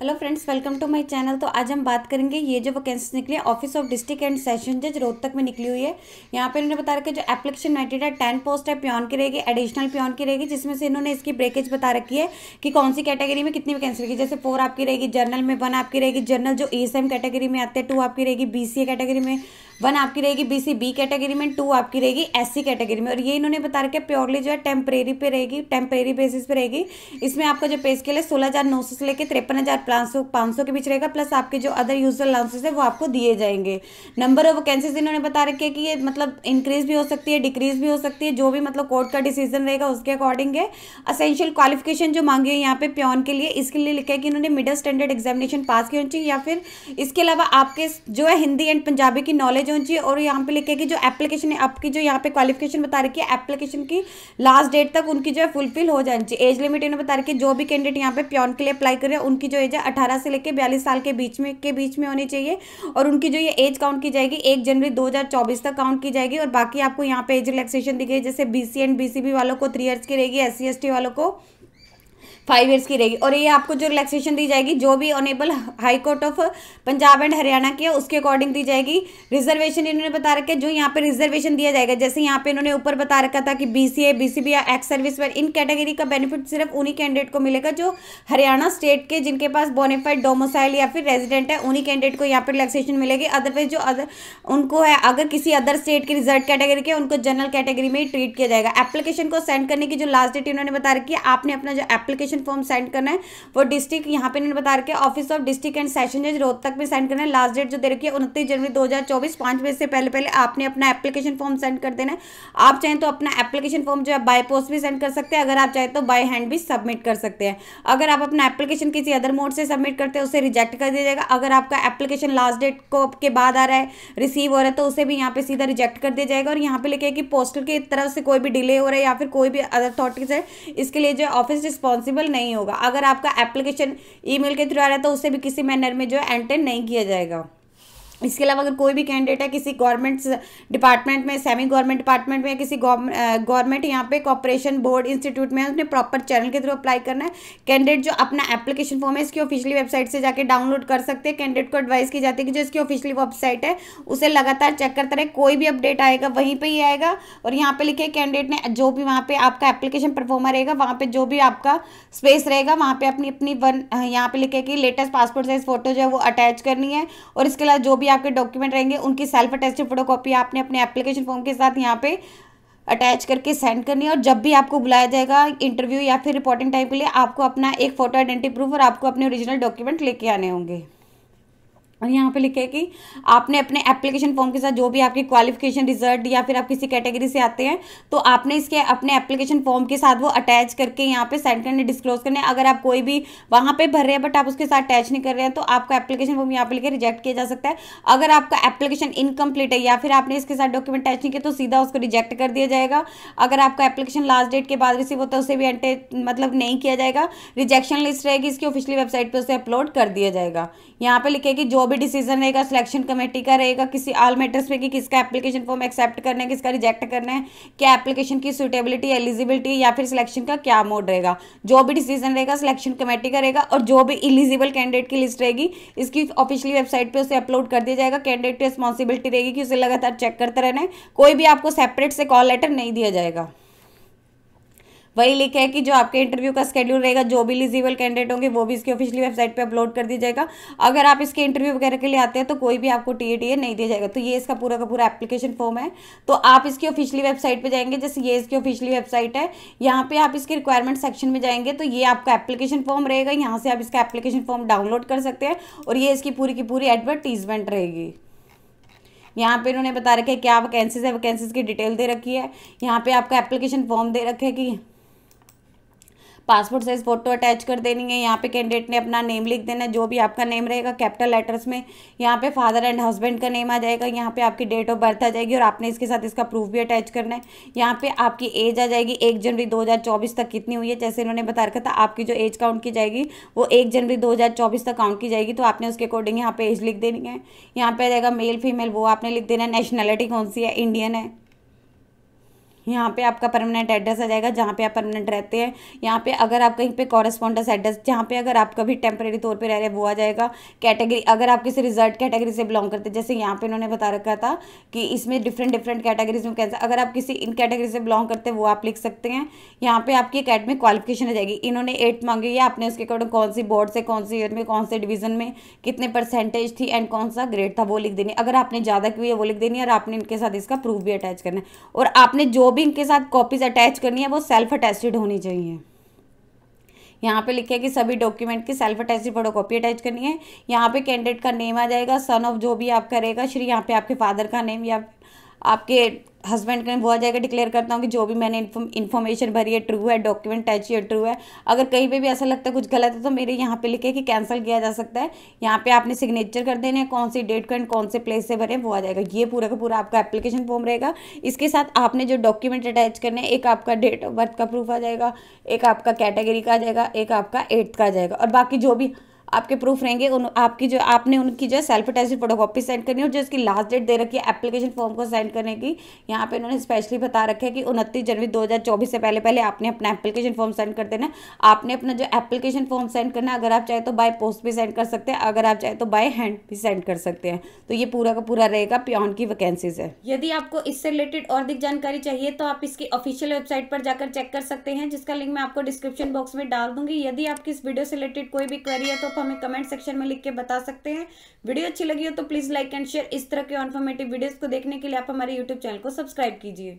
Hello friends welcome to my channel तो आज हम बात करेंगे ये जो वैकेंसी निकली है office of district and session जज रोहतक में निकली हुई है। यहाँ पे इन्होंने बता रखा है जो एप्लीकेशन नाइटेड है टेन पोस्ट है प्योन की रहेगी एडिशनल प्योन की रहेगी, जिसमें से इन्होंने इसकी ब्रेकेज बता रखी है कि कौन सी कैटेगरी में कितनी वैकेंसी रहेगी। जैसे फोर आपकी रहेगी जर्नल में वन आपकी रहेगी जर्नल जो ई कैटेगरी में आते हैं टू आपकी रहेगी बी कैटेगरी में। वन आपकी रहेगी बी सी, बी कैटेगरी में, टू आपकी रहेगी एस सी कैटेगरी में। और ये इन्होंने बता रखा है, प्योरली जो है टेम्परेरी पे रहेगी, टेम्परेरी बेसिस पे रहेगी। इसमें आपका जो पे स्केल है सोलह हज़ार नौ सौ से लेकर तिरपन हज़ार पाँच सौ के बीच रहेगा, प्लस आपके जो अदर यूज़र अलाउंसेस है, वो आपको दिए जाएँगे। नंबर ऑफ़ वैकेंसीज इन्होंने बता रखे है कि ये मतलब इंक्रीज भी हो सकती है डिक्रीज भी हो सकती है, जो भी मतलब कोर्ट का डिसीज़न रहेगा, उसके अकॉर्डिंग है। असेंशियल क्वालिफिकेशन जो मांगी है यहाँ पे प्योन के लिए, इसके लिए लिखा है कि इन्होंने मिडिल स्टैंडर्ड एग्जामिनेशन पास की होनी चाहिए या फिर इसके अलावा आपके जो है हिंदी एंड पंजाबी की नॉलेज चाहिए और यहाँ पे लिखे कि जो एप्लीकेशन है, आपकी जो यहाँ पे क्वालिफिकेशन बता रखी है एप्लीकेशन की लास्ट डेट तक उनकी जो है फुलफिल हो जानी चाहिए एज लिमिट इन्होंने बता रखी है, जो भी कैंडिडेट यहाँ पे प्योन के लिए अप्लाई कर रहे हैं, उनकी जो एज है अठारह से लेकर बयालीस साल के बीच में, के बीच में होनी चाहिए, और उनकी जो ये एज काउंट की जाएगी, एक जनवरी दो हज़ार चौबीस तक काउंट की जाएगी, और बाकी आपको यहाँ पे एज रिलैक्सेशन दी गई जैसे बी सी एंड बी वालों को थ्री ईयर्स की रहेगी एस सी वालों को फाइव ईयर्स की रहेगी। और ये आपको जो रिलैक्सेशन दी जाएगी, जो भी honourable high court of Punjab and Haryana की है, उसके अकॉर्डिंग दी जाएगी। रिजर्वेशन इन्होंने बता रखा है, जो यहाँ पे रिजर्वेशन दिया जाएगा। जैसे यहाँ पे इन्होंने ऊपर बता रखा था कि बी सी या एक्स सर्विस पर इन कैटेगरी का बेनिफिट सिर्फ़ उन्हीं कैंडिडेट को मिलेगा, जो हरियाणा स्टेट के, जिनके पास बोनीफाइड डोमोसाइल या फिर रेजिडेंट है, उन्हीं कैंडिडेट को यहाँ पर रिलैक्सेशन मिलेगी। अदरवाइज़ जो अदर उनको है, अगर किसी अदर स्टेट की रिज़र्व कैटेगरी के, उनको जनरल कैटेगरी में ही ट्रीट किया जाएगा। एप्लीकेशन को सेंड करने की जो लास्ट डेट इन्होंने बता रखी है, आपने अपना जो एप्लीकेशन फॉर्म सेंड करना है। वो डिस्ट्रिक्ट यहाँ पे इन्होंने बता रखे office of district and session जज रोहतक में सेंड करना है। लास्ट डेट जो दे रखी है, उनतीस जनवरी दो हज़ार चौबीस, पाँच बजे से पहले पहले आपने अपना एप्लीकेशन फॉर्म सेंड कर देना है। आप चाहें तो अपना एप्लीकेशन फॉर्म जो है बाय पोस्ट भी सेंड कर सकते हैं। अगर आप चाहें तो बाय हैंड भी सबमिट कर सकते हैं। अगर आप अपना एप्लीकेशन किसी अदर मोड से सबमिट करते हैं, उसे रिजेक्ट कर दिया जाएगा। अगर आपका एप्लीकेशन लास्ट डेट को के बाद आ रहा है रिसीव हो रहा है तो उसे भी यहाँ पे सीधा रिजेक्ट कर दिया जाएगा। और यहाँ पे लिखे कि पोस्टल की तरफ़ से कोई भी डिले हो रहा है या फिर कोई भी अदर थॉटिक्स है, इसके लिए जो ऑफ़िस रिस्पॉन्सिबल नहीं होगा। अगर आपका एप्लीकेशन ईमेल के थ्रू आ रहा है तो उसे भी किसी मैनर में जो है एंटर नहीं किया जाएगा। इसके अलावा अगर कोई भी कैंडिडेट है, किसी गवर्नमेंट डिपार्टमेंट में सेमी गवर्नमेंट डिपार्टमेंट में, किसी गवर्नमेंट यहाँ पे कॉपरेशन बोर्ड इंस्टीट्यूट में उसने प्रॉपर चैनल के थ्रू अप्लाई करना है। कैंडिडेट जो अपना एप्लीकेशन फॉर्म है, इसकी ऑफिशियली वेबसाइट से जाकर डाउनलोड कर सकते हैं। कैंडिडेट को एडवाइस की जाती है कि जो इसकी ऑफिशियली वेबसाइट है, उसे लगातार चेक करते रहे। कोई भी अपडेट आएगा, वहीं पर ही आएगा। और यहाँ पे लिखे कैंडिडेट ने, जो भी वहाँ पे आपका एप्लीकेशन परफॉर्मर रहेगा, वहाँ पर जो भी आपका स्पेस रहेगा, वहाँ पे अपनी अपनी वन यहाँ पे लिखे कि लेटेस्ट पासपोर्ट साइज़ फ़ोटो जो है वो अटैच करनी है। और इसके अलावा जो भी आपके डॉक्यूमेंट रहेंगे, उनकी सेल्फ अटेस्टेड फोटोकॉपी आपने अपने एप्लीकेशन फॉर्म के साथ यहाँ पे अटैच करके सेंड करनी है और जब भी आपको बुलाया जाएगा इंटरव्यू या फिर रिपोर्टिंग टाइम के लिए, आपको अपना एक फ़ोटो आइडेंटिटी प्रूफ और आपको अपने ओरिजिनल डॉक्यूमेंट लेके आने होंगे। और यहाँ पे लिखे कि आपने अपने एप्लीकेशन फॉर्म के साथ जो भी आपकी क्वालिफिकेशन रिज़ल्ट या फिर आप किसी कैटेगरी से आते हैं तो आपने इसके अपने एप्लीकेशन फॉर्म के साथ वो अटैच करके यहाँ पे सेंड करने डिस्क्लोज करने। अगर आप कोई भी वहाँ पे भर रहे हैं बट आप उसके साथ अटैच नहीं कर रहे हैं तो आपका एप्लीकेशन फॉर्म यहाँ पे लिखे रिजेक्ट किया जा सकता है। अगर आपका एप्लीकेशन इनकम्प्लीट है या फिर आपने इसके साथ डॉक्यूमेंट अटैच नहीं किया तो सीधा उसको रिजेक्ट कर दिया जाएगा। अगर आपका एप्लीकेशन लास्ट डेट के बाद रिसीव होता है, उसे भी मतलब नहीं किया जाएगा। रिजेक्शन लिस्ट रहेगी, इसकी ऑफिशियली वेबसाइट पर उसे अपलोड कर दिया जाएगा। यहाँ पर लिखे कि जो भी डिसीज़न रहेगा सिलेक्शन कमेटी का रहेगा, किसी ऑल मैटर्स पे कि किसका एप्लीकेशन फॉर्म एक्सेप्ट करना है, किसका रिजेक्ट करना है, क्या एप्लीकेशन की सुटेबिलिटी एलिजिबिलिटी या फिर सिलेक्शन का क्या मोड रहेगा। जो भी डिसीज़न रहेगा सिलेक्शन कमेटी का रहेगा और जो भी इलिजिबल कैंडिडेट की लिस्ट रहेगी, इसकी ऑफिशियली वेबसाइट पर उसे अपलोड कर दिया जाएगा। कैंडिडेट की रिस्पॉन्सिबिलिटी रहेगी कि उसे लगातार चेक करते रहना है। कोई भी आपको सेपरेट से कॉल लेटर नहीं दिया जाएगा। वही लिखा है कि जो आपके इंटरव्यू का स्केड्यूल रहेगा, जो भी इलिजिबल कैंडिडेट होंगे, वो भी इसकी ऑफिशियली वेबसाइट पे अपलोड कर दिया जाएगा अगर आप इसके इंटरव्यू वगैरह के लिए आते हैं तो कोई भी आपको टी ए नहीं दिया जाएगा। तो ये इसका पूरा का पूरा एप्लीकेशन फॉर्म है। तो आप इसकी ऑफिशियली वेबसाइट पर जाएँगे, जैसे ये इसकी ऑफिशियली वेबसाइट है, यहाँ पे आप इसके रिक्वायरमेंट सेक्शन में जाएँगे तो ये आपका एप्लीकेशन फॉर्म रहेगा। यहाँ से आप इसका एप्लीकेशन फॉर्म डाउनलोड कर सकते हैं और ये इसकी पूरी की पूरी एडवर्टीजमेंट रहेगी। यहाँ पे इन्होंने बता रखा है क्या वैकेंसीज है वैकेंसीज की डिटेल दे रखी है। यहाँ पे आपका एप्लीकेशन फॉर्म दे रखे कि पासपोर्ट साइज़ फ़ोटो अटैच कर देनी है। यहाँ पे कैंडिडेट ने अपना नेम लिख देना है। जो भी आपका नेम रहेगा कैपिटल लेटर्स में यहाँ पे फादर एंड हस्बैंड का नेम आ जाएगा। यहाँ पे आपकी डेट ऑफ़ बर्थ आ जाएगी और आपने इसके साथ इसका प्रूफ भी अटैच करना है। यहाँ पे आपकी एज आ जाएगी। एक जनवरी दो हज़ार चौबीस तक कितनी हुई है? जैसे इन्होंने बता रखा था, आपकी जो एज काउंट की जाएगी, वो एक जनवरी दो हज़ार चौबीस तक काउंट की जाएगी। तो आपने उसके अकॉर्डिंग यहाँ पे एज लिख देनी है। यहाँ पे आ जाएगा मेल फीमेल वो आपने लिख देना है। नेशनैलिटी कौन सी है? इंडियन है। यहाँ पे आपका परमानेंट एड्रेस आ जाएगा, जहाँ पे आप परमानेंट रहते हैं। यहाँ पे अगर आप कहीं पे कॉरेस्पॉन्डेंस एड्रेस जहाँ पे अगर आप कभी टेम्परेरी तौर पे रह रहे वो आ जाएगा। कैटेगरी अगर आप किसी रिजर्ट कैटेगरी से बिलोंग करते हैं, जैसे यहाँ पे उन्होंने बता रखा था कि इसमें डिफरेंट डिफरेंट कैटेगरीज में कैसे अगर आप किसी इन कैटेगरी से बिलोंग करते हैं, वो आप लिख सकते हैं। यहाँ पे आपकी अकेडमिक क्वालिफिकेशन आ जाएगी। इन्होंने एट्थ मांगी है, आपने उसके अकॉर्डिंग कौन सी बोर्ड से, कौन सी ईयर में, कौन से डिवीज़न में, कितने परसेंटेज थी एंड कौन सा ग्रेड था, वो लिख देनी अगर आपने ज़्यादा की है, वो लिख देनी है और आपने इनके साथ इसका प्रूफ भी अटैच करना है। और आपने जो भी इनके साथ कॉपीज अटैच करनी है, वो सेल्फ अटेस्टेड होनी चाहिए। यहाँ पे लिखे कि सभी डॉक्यूमेंट की self attested photocopy attach करनी है। यहाँ पे कैंडिडेट का नेम आ जाएगा सन ऑफ़ जो भी आप करेगा, श्री, यहाँ पे आपके फादर का नेम या आपके हस्बैंड का आ जाएगा डिक्लेयर करता हूँ कि जो भी मैंने इन्फॉर्मेशन भरी है ट्रू है डॉक्यूमेंट टच है ट्रू है। अगर कहीं पे भी ऐसा लगता है कुछ गलत है तो मेरे यहाँ पे लिखे कि कैंसिल किया जा सकता है। यहाँ पे आपने सिग्नेचर कर देने हैं, कौन सी डेट का एंड कौन से प्लेस से भरे वो आ जाएगा। ये पूरा का पूरा आपका एप्लीकेशन फॉर्म रहेगा। इसके साथ आपने जो डॉक्यूमेंट अटैच करने हैं, एक आपका डेट ऑफ़ बर्थ का प्रूफ आ जाएगा, एक आपका कैटेगरी का आ जाएगा, एक आपका एट्थ का आ जाएगा। और बाकी जो भी आपके प्रूफ रहेंगे, उन, आपकी जो, आपने उनकी जो है सेल्फ अटेस्टेड फोटोकॉपी सेंड करनी है और जो इसकी लास्ट डेट दे रखी है एप्लीकेशन फॉर्म को सेंड करने की, यहाँ पे उन्होंने स्पेशली बता रखा है कि उनतीस जनवरी 2024 से पहले पहले आपने अपना एप्लीकेशन फॉर्म सेंड कर देना आपने अपना जो एप्लीकेशन फॉर्म सेंड करना अगर आप चाहे तो बाय पोस्ट भी सेंड कर सकते हैं, अगर आप चाहे तो बाय हैंड भी सेंड कर सकते हैं। तो ये पूरा का पूरा रहेगा प्योन की वैकेंसीज है। यदि आपको इससे रिलेटेड और अधिक जानकारी चाहिए तो आप इसकी ऑफिशियल वेबसाइट पर जाकर चेक कर सकते हैं, जिसका लिंक मैं आपको डिस्क्रिप्शन बॉक्स में डाल दूँगी। यदि आपकी इस वीडियो से रिलेटेड कोई भी क्वेरी है तो हमें कमेंट सेक्शन में लिख के बता सकते हैं। वीडियो अच्छी लगी हो तो प्लीज़ लाइक एंड शेयर इस तरह के इन्फॉर्मेटिव वीडियोस को देखने के लिए आप हमारे यूट्यूब चैनल को सब्सक्राइब कीजिए।